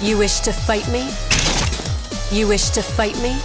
You wish to fight me? You wish to fight me?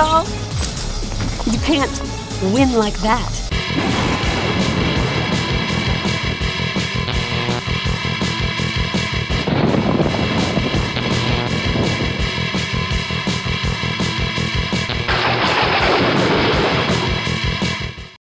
all? You can't win like that.